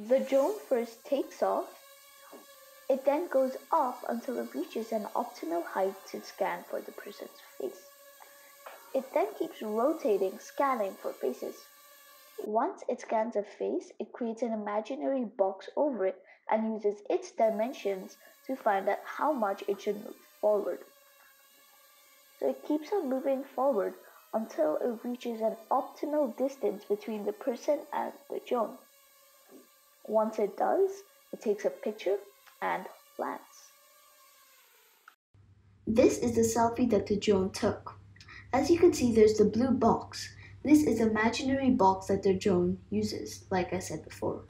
The drone first takes off. It then goes up until it reaches an optimal height to scan for the person's face. It then keeps rotating, scanning for faces. Once it scans a face, it creates an imaginary box over it and uses its dimensions to find out how much it should move forward. So it keeps on moving forward until it reaches an optimal distance between the person and the drone. Once it does, it takes a picture and lands. This is the selfie that the drone took. As you can see, there's the blue box. This is imaginary box that the drone uses, like I said before.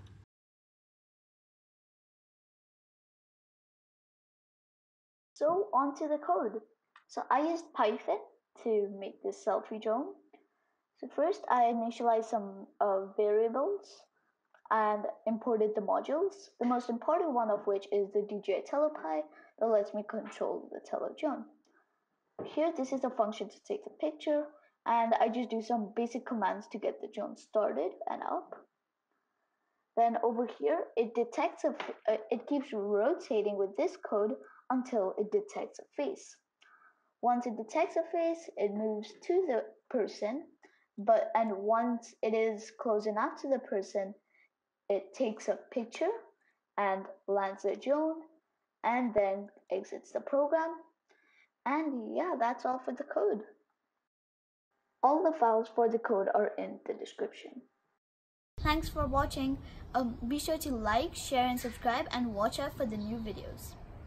So onto the code. So I used Python to make this selfie drone. So first I initialized some uh, variables and imported the modules, the most important one of which is the DJITelloPy that lets me control the drone. Here, this is a function to take the picture, and I just do some basic commands to get the drone started and up. Then over here, it detects a, uh, it keeps rotating with this code until it detects a face. Once it detects a face, it moves to the person, but and once it is close enough to the person, it takes a picture and lands the drone and then exits the program. And yeah, that's all for the code. All the files for the code are in the description. Thanks for watching. Um, be sure to like, share and subscribe and watch out for the new videos.